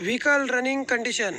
vehicle running condition